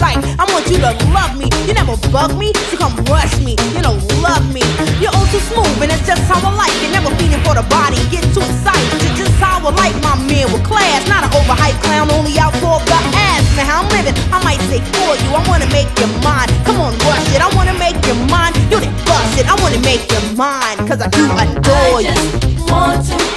sight. I want you to love me. You never bug me, so come rush me. You know, love me. You're all too smooth, and it's just how I like it. Never feeling for the body, get too excited. It's just how I like my man with class. Not an overhyped clown, only out for the ass. Man, how I'm living, I might say for you. I wanna make your mind. Come on, rush it. I wanna make your mind. You didn't bust it. I wanna make your mine, cause I do adore I you. just want to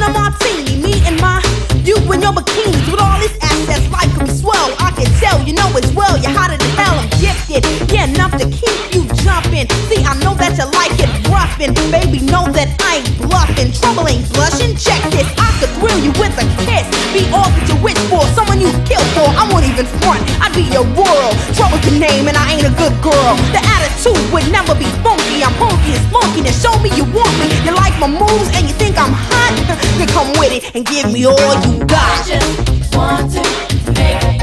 Sipping a martini, me and my you in your bikinis with all this assets like I'm swell. I can tell you know as well you're hotter than hell. I'm gifted, yeah, enough to keep you jumping. See, I know that you like it roughin', baby. Know that I ain't bluffing, trouble ain't blushing. Check this, I could thrill you with a kiss. Be all that you wish for, someone you kill for. I won't even front, I'd be your world. Trouble's the name, and I ain't a good girl. The attitude would never be funky. I'm funky as funky. Now show me you want me. You like my moves, and you think I'm hot. Then come with it and give me all you I got. just want to make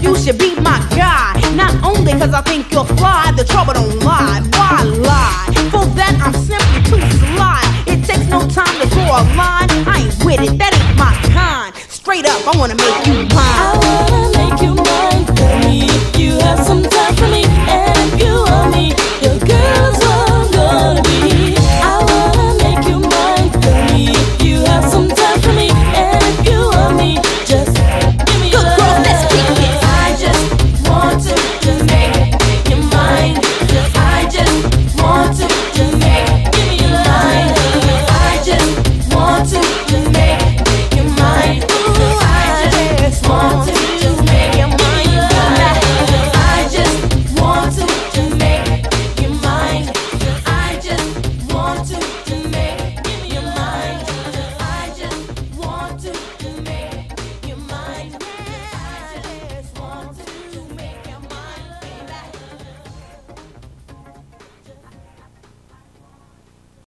You should be my guy. Not only cause I think you're fly, the trouble don't lie. Why lie? For that, I'm simply too sly. It takes no time to draw a line. I ain't with it, that ain't my kind. Straight up, I wanna make you